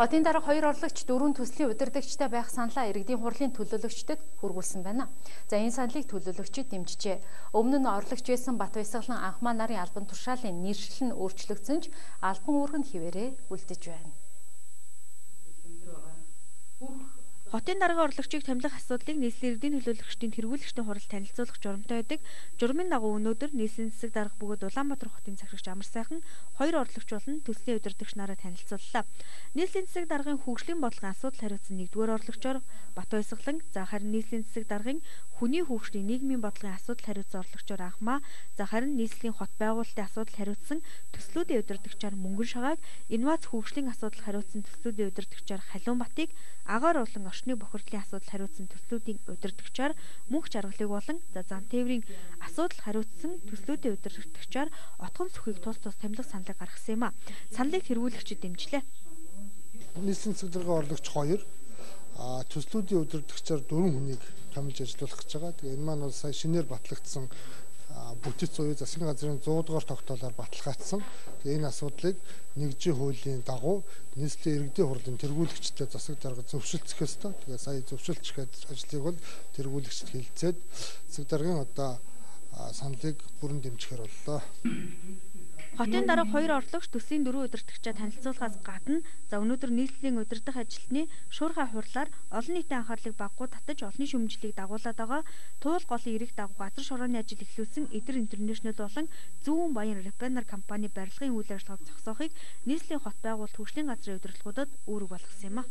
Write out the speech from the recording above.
Хотын дарга хоёр орлогч дөрвөн төслийн удирдагчтай байх саналаа иргэдийн хурлын төлөөлөгчдөд хүргүүлсэн байна. За энэ саналыг төлөөлөгчид дэмжижээ. Өмнө нь орлогч байсан Бат Баясгалан анхмаа нарын албан тушаалын нэршил нь өөрчлөгдсөн ч албан үүрэг нь хിവэрээ үлдэж байна. Хотын дарга орлогчийг томилох асуудлыг нийслэлийн иргэдийн төлөөлөгчдийн тэргүүлэгчдийн хурал танилцуулах журамтай байдаг. Журмын дагуу өнөөдөр нийслэлийн засаг дарга бөгөөд Улаанбаатар хотын цаграгч Амар сайхан хоёр орлогч болон төслийн удирдагч нараа танилцууллаа. Нийслэлийн засаг даргын хөгжлийн бодлогын асуудал хариуцсан нэгдүгээр орлогчоор Бат Баясгалан, за харин нийслэлийн засаг даргын хүний хөгжлийн нийгмийн бодлогын асуудал хариуцсан орлогчоор Анхмаа, за харин нийслэлийн хот байгуулалтын асуудал хариуцсан төслүүдийн удирдагчаар Мөнгөн Шагааг, инновац хөгжлийн асуудал хариуцсан төслүүдийн удирдагчаар Халуун Батыг, агаар болон орчны бохирдлын асуудал хариуцсан төслүүдийн удирдагчаар мөнх жаргалыг болон за зам тээврийн асуудал хариуцсан төслүүдийн удирдагчаар отгон сүхийг тус тус томилох саналыг гаргасан юм а. Саналыг тэргүүлэгчид дэмжлээ. Нийслэлийн цэцэргийн орлогч 2 а төслүүдийн удирдагчаар 4 хүнийг томилж ажиллуулах гэж байгаа. Тэгээ энэ маань бол сая шинээр батлагдсан бүтэц уян засгийн газрын 100 дугаар тогтоолоор баталгаажсан. Энэ асуудлыг нэгжийн хуулийн дагуу нийслэлийн иргэдийн хурлын тэргүүлэгчтэй засаг дарга зөвшөлдсөх ёстой. Тэгээ сая зөвшөлдчих ажлыг бол тэргүүлэгчд хилцээд засаг даргын одоо саналыг бүрэн дэмжихээр боллоо. Хотын дарга хоёр орлогч төслийн дөрвөн удирдагчаа танилцуулахаас гадна за өнөөдөр нийслэлийн удирдах ажилтны шуурхай хурлаар олон нийтийн анхаарлыг баггуу татаж олонний шүмжлэлийг дагуулад байгаа туул голын эрэг дагуу газар шорооны ажил эхлүүлсэн Эдэр интернэшнл болон Зүүн Баян Репенер компани барилгын үйл ажиллагааг зогсоохыг нийслэлийн хот байгуулалт хөгжлийн газрын удирдлагуудад үүрэг болгосон юм а.